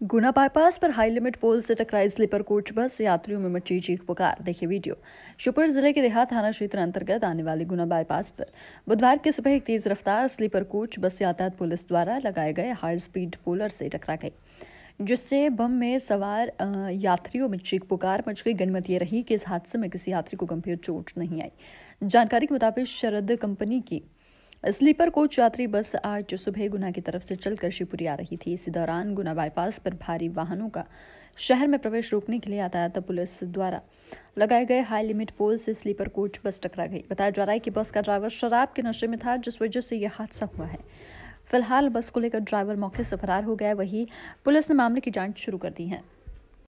गुना bypass पर high limit pole से टकराई स्लीपर कोच बस यात्रियों में मची चीख पुकार। देखिए वीडियो। श्योपुर ज़िले के देहात थाना क्षेत्र अंतर्गत आने वाली गुना बाईपास पर बुधवार की सुबह एक तेज रफ्तार स्लीपर कोच बस यातायात पुलिस द्वारा लगाए गए हाई स्पीड पोलर से टकरा गई, जिससे बम में सवार यात्रियों में चीख पुकार मच गई। गनमत ये रही कि इस हादसे में किसी यात्री को गंभीर चोट नहीं आई। जानकारी के मुताबिक शरद कंपनी की स्लीपर कोच यात्री बस आज सुबह गुना की तरफ़ से चलकर शिवपुरी आ रही थी। इसी दौरान गुना बाईपास पर भारी वाहनों का शहर में प्रवेश रोकने के लिए यातायात पुलिस द्वारा लगाए गए हाई लिमिट पोल से स्लीपर कोच बस टकरा गई। बताया जा रहा है कि बस का ड्राइवर शराब के नशे में था, जिस वजह से यह हादसा हुआ है। फ़िलहाल बस को लेकर ड्राइवर मौके से फरार हो गया वही पुलिस ने मामले की जाँच शुरू कर दी है।